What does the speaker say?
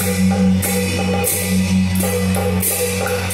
I'm sorry.